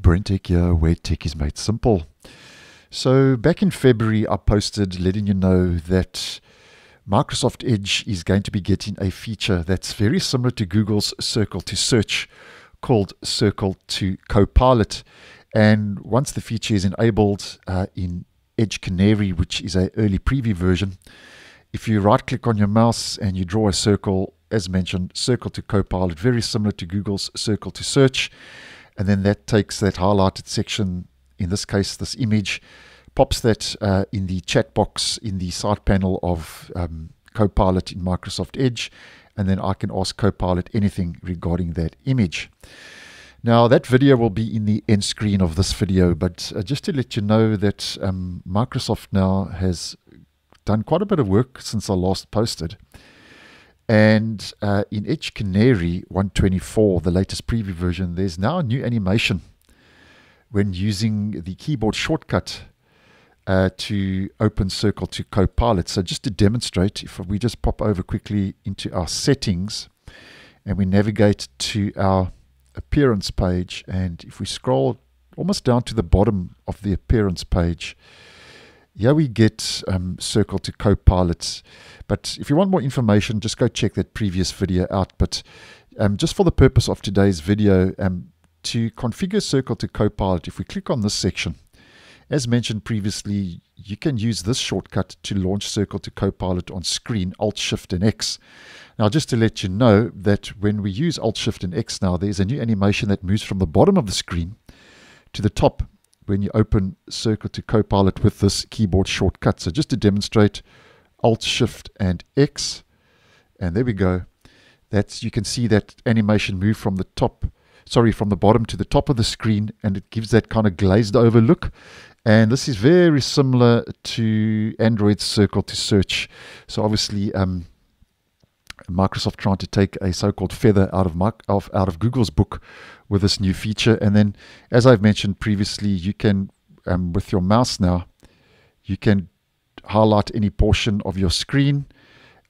BrenTech here, where tech is made simple. So, back in February, I posted letting you know that Microsoft Edge is going to be getting a feature that's very similar to Google's Circle to Search called Circle to Copilot. And once the feature is enabled uh, in Edge Canary, which is a early preview version, if you right click on your mouse and you draw a circle, as mentioned, Circle to Copilot, very similar to Google's Circle to Search, and then that takes that highlighted section, in this case, this image, pops that uh, in the chat box in the side panel of um, Copilot in Microsoft Edge, and then I can ask Copilot anything regarding that image. Now, that video will be in the end screen of this video, but uh, just to let you know that um, Microsoft now has done quite a bit of work since I last posted. And uh, in Edge Canary 124, the latest preview version, there's now a new animation when using the keyboard shortcut uh, to open Circle to Copilot. So just to demonstrate, if we just pop over quickly into our settings and we navigate to our appearance page, and if we scroll almost down to the bottom of the appearance page, here we get um, Circle to Copilot. But if you want more information, just go check that previous video out. But um, just for the purpose of today's video, um, to configure Circle to Copilot, if we click on this section, as mentioned previously, you can use this shortcut to launch Circle to Copilot on screen, Alt, Shift, and X. Now, just to let you know that when we use Alt, Shift, and X now, there's a new animation that moves from the bottom of the screen to the top when you open Circle to Copilot with this keyboard shortcut. So just to demonstrate, Alt, Shift, and X. And there we go. That's You can see that animation move from the top, sorry, from the bottom to the top of the screen, and it gives that kind of glazed over look. And this is very similar to Android Circle to Search. So obviously, um, Microsoft trying to take a so-called feather out of, of out of Google's book with this new feature. And then, as I've mentioned previously, you can um, with your mouse now, you can highlight any portion of your screen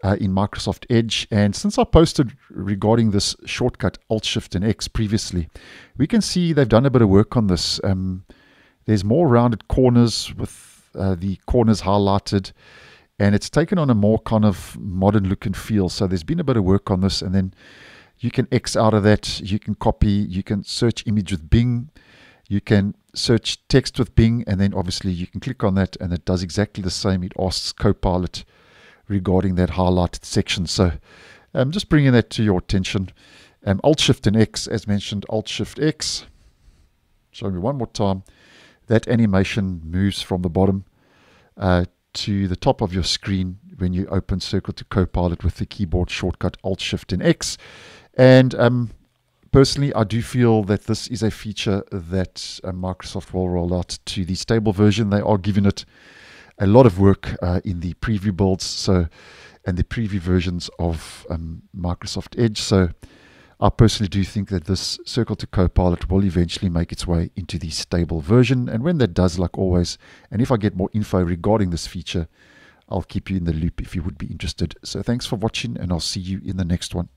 uh, in Microsoft Edge. And since I posted regarding this shortcut Alt Shift and X previously, we can see they've done a bit of work on this. Um, there's more rounded corners with uh, the corners highlighted and it's taken on a more kind of modern look and feel. So there's been a bit of work on this, and then you can X out of that. You can copy. You can search image with Bing. You can search text with Bing, and then obviously you can click on that, and it does exactly the same. It asks Copilot regarding that highlighted section. So I'm um, just bringing that to your attention. Um, Alt Shift and X, as mentioned, Alt Shift X. Show me one more time. That animation moves from the bottom uh, to the top of your screen when you open Circle to Copilot with the keyboard shortcut Alt Shift and X. And um, personally, I do feel that this is a feature that uh, Microsoft will roll out to the stable version. They are giving it a lot of work uh, in the preview builds, so and the preview versions of um, Microsoft Edge. So I personally do think that this Circle to Copilot will eventually make its way into the stable version. And when that does, like always, and if I get more info regarding this feature, I'll keep you in the loop if you would be interested. So thanks for watching, and I'll see you in the next one.